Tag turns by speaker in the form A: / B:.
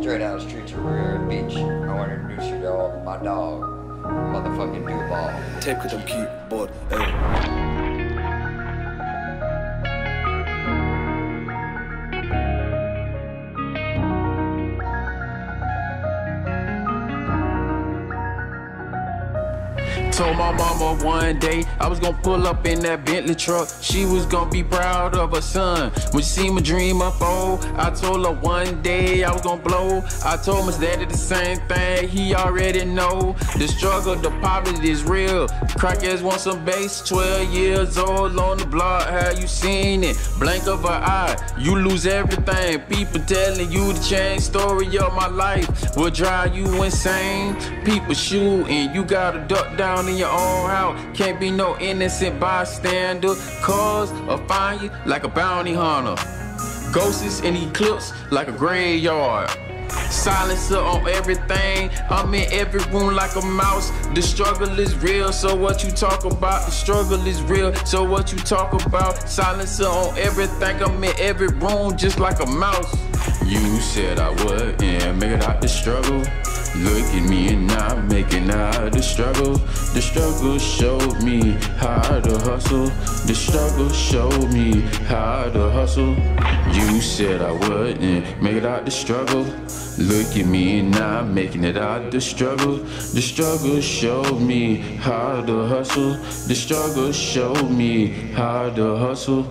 A: Straight out of the streets of Riviera Beach, I want to introduce you to my dog, motherfucking Duval.
B: Tape kıdım keyboard ey.
C: Told my mama one day I was gonna pull up in that Bentley truck. She was gonna be proud of her son. When she seen my dream unfold, I told her one day I was gonna blow. I told my daddy the same thing. He already know the struggle, the poverty is real. Crackers want some bass. 12 years old on the block. Have you seen it? Blank of an eye, you lose everything. People telling you the change story of my life will drive you insane. People shooting, you gotta duck down in your own house. Can't be no innocent bystander. Cause I'll find you like a bounty hunter. Ghosts in eclipse like a graveyard. Silencer on everything. I'm in every room like a mouse. The struggle is real, so what you talk about? The struggle is real, so what you talk about? Silencer on everything. I'm in every room just like a mouse. You said I wouldn't make it out the struggle. Look at me and I'm making out the struggle. The struggle showed me how to hustle. The struggle showed me how to hustle. You said I wouldn't make it out the struggle. Look at me and I'm making it out the struggle. The struggle showed me how to hustle. The struggle showed me how to hustle.